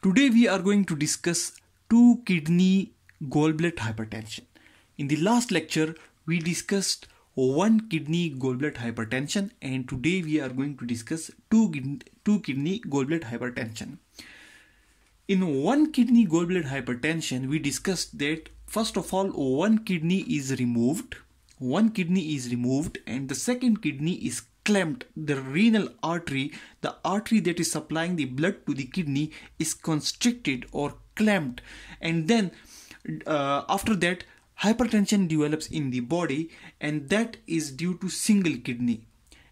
Today we are going to discuss two kidney Goldblatt hypertension. In the last lecture we discussed one kidney Goldblatt hypertension and today we are going to discuss two, two kidney Goldblatt hypertension. In one kidney Goldblatt hypertension we discussed that first of all one kidney is removed one kidney is removed and the second kidney is clamped the renal artery. The artery that is supplying the blood to the kidney is constricted or clamped. And then uh, after that hypertension develops in the body and that is due to single kidney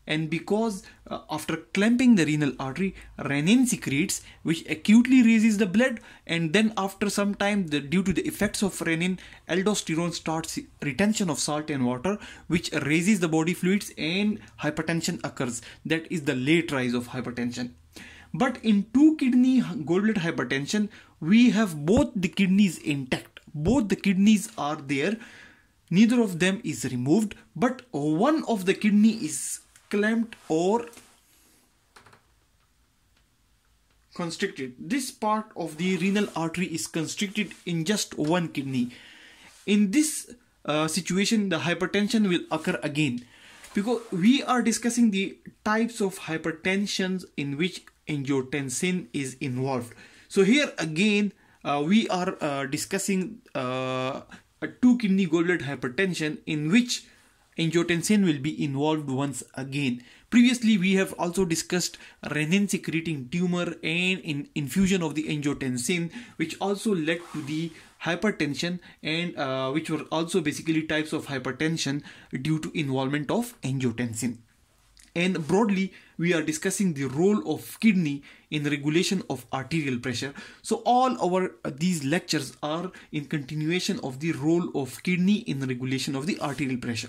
and because uh, after clamping the renal artery renin secretes which acutely raises the blood. And then after some time the, due to the effects of renin aldosterone starts retention of salt and water which raises the body fluids and hypertension occurs. That is the late rise of hypertension. But in two kidney Goldblatt hypertension we have both the kidneys intact. Both the kidneys are there. Neither of them is removed but one of the kidney is clamped or constricted. This part of the renal artery is constricted in just one kidney. In this uh, situation, the hypertension will occur again because we are discussing the types of hypertensions in which angiotensin is involved. So here again, uh, we are uh, discussing uh, a two kidney Goldblatt hypertension in which angiotensin will be involved once again. Previously, we have also discussed renin secreting tumor and in infusion of the angiotensin, which also led to the hypertension and uh, which were also basically types of hypertension due to involvement of angiotensin. And broadly, we are discussing the role of kidney in regulation of arterial pressure. So all our uh, these lectures are in continuation of the role of kidney in regulation of the arterial pressure.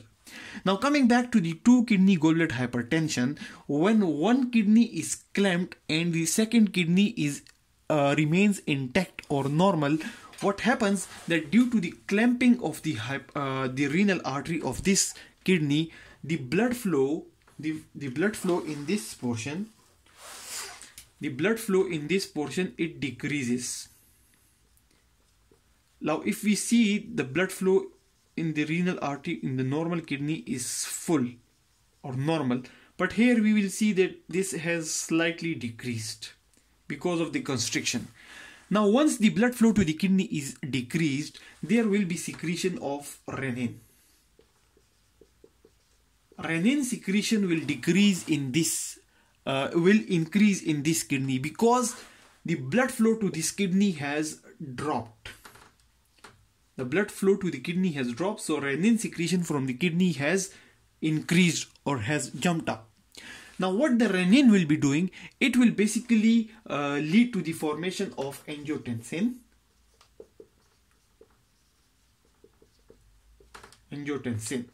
Now coming back to the two kidney Goldblatt hypertension, when one kidney is clamped and the second kidney is uh, remains intact or normal, what happens that due to the clamping of the uh, the renal artery of this kidney, the blood flow the, the blood flow in this portion the blood flow in this portion it decreases. Now if we see the blood flow in the renal artery in the normal kidney is full or normal but here we will see that this has slightly decreased because of the constriction. Now once the blood flow to the kidney is decreased there will be secretion of renin renin secretion will decrease in this uh, will increase in this kidney because the blood flow to this kidney has dropped. The blood flow to the kidney has dropped so renin secretion from the kidney has increased or has jumped up. Now what the renin will be doing it will basically uh, lead to the formation of angiotensin. Angiotensin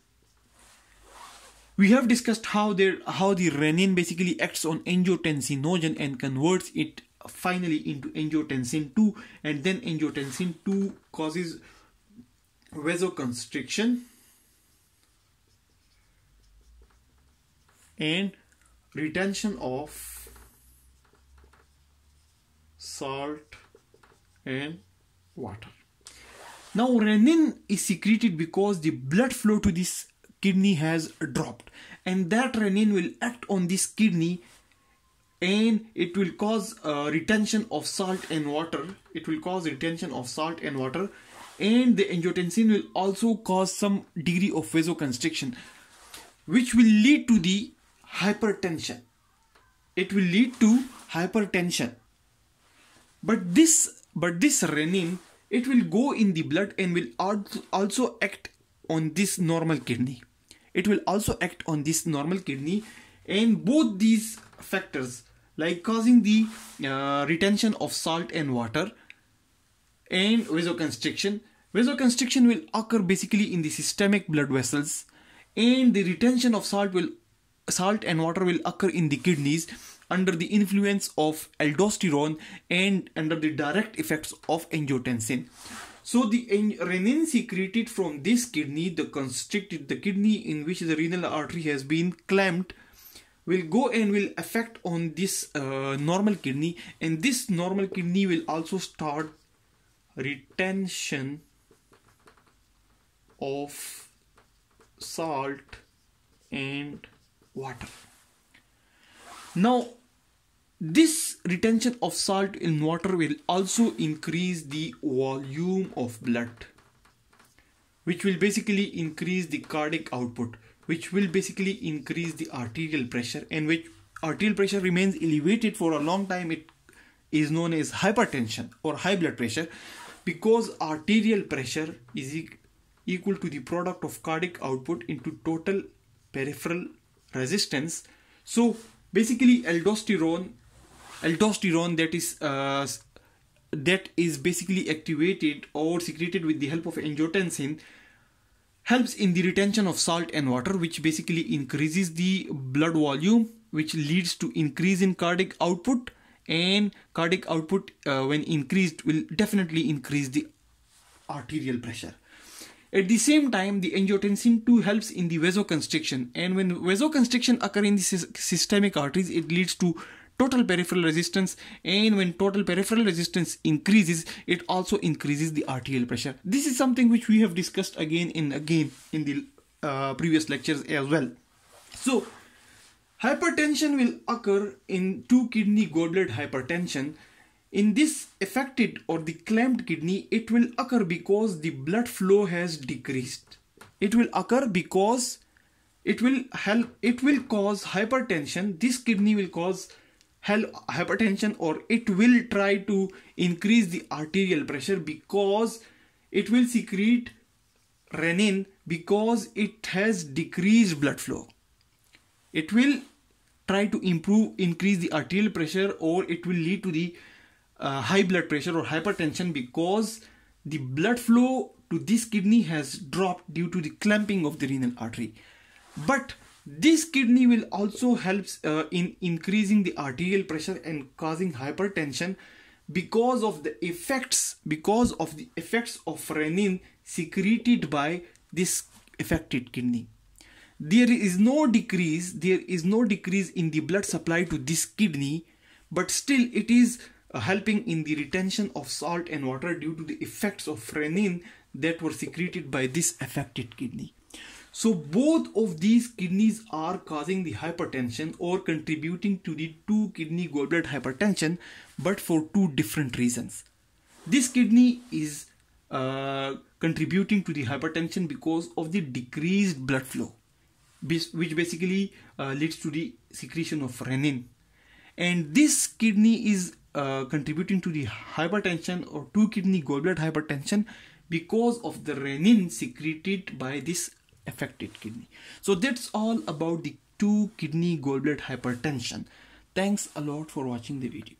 we have discussed how there how the renin basically acts on angiotensinogen and converts it finally into angiotensin 2 and then angiotensin 2 causes vasoconstriction and retention of salt and water. Now renin is secreted because the blood flow to this kidney has dropped. And that renin will act on this kidney and it will cause uh, retention of salt and water. It will cause retention of salt and water. And the angiotensin will also cause some degree of vasoconstriction which will lead to the hypertension. It will lead to hypertension. But this but this renin it will go in the blood and will also act on this normal kidney it will also act on this normal kidney and both these factors like causing the uh, retention of salt and water and vasoconstriction. Vasoconstriction will occur basically in the systemic blood vessels and the retention of salt will salt and water will occur in the kidneys under the influence of aldosterone and under the direct effects of angiotensin. So the renin secreted from this kidney, the constricted the kidney in which the renal artery has been clamped, will go and will affect on this uh, normal kidney. And this normal kidney will also start retention of salt and water. Now this retention of salt in water will also increase the volume of blood which will basically increase the cardiac output which will basically increase the arterial pressure and which arterial pressure remains elevated for a long time. It is known as hypertension or high blood pressure because arterial pressure is equal to the product of cardiac output into total peripheral resistance. So basically aldosterone aldosterone that is uh, that is basically activated or secreted with the help of angiotensin helps in the retention of salt and water which basically increases the blood volume which leads to increase in cardiac output. And cardiac output uh, when increased will definitely increase the arterial pressure. At the same time the angiotensin 2 helps in the vasoconstriction. And when vasoconstriction occur in the systemic arteries it leads to total peripheral resistance. And when total peripheral resistance increases it also increases the arterial pressure. This is something which we have discussed again and again in the uh, previous lectures as well. So hypertension will occur in two kidney Goldblatt hypertension. In this affected or the clamped kidney it will occur because the blood flow has decreased. It will occur because it will help it will cause hypertension. This kidney will cause hypertension or it will try to increase the arterial pressure because it will secrete renin because it has decreased blood flow. It will try to improve increase the arterial pressure or it will lead to the uh, high blood pressure or hypertension because the blood flow to this kidney has dropped due to the clamping of the renal artery. But this kidney will also helps uh, in increasing the arterial pressure and causing hypertension because of the effects because of the effects of renin secreted by this affected kidney. There is no decrease there is no decrease in the blood supply to this kidney but still it is uh, helping in the retention of salt and water due to the effects of renin that were secreted by this affected kidney so both of these kidneys are causing the hypertension or contributing to the two kidney Goldblatt hypertension but for two different reasons. This kidney is uh, contributing to the hypertension because of the decreased blood flow which basically uh, leads to the secretion of renin and this kidney is uh, contributing to the hypertension or two kidney Goldblatt hypertension because of the renin secreted by this affected kidney. So that's all about the two kidney Goldblatt hypertension. Thanks a lot for watching the video.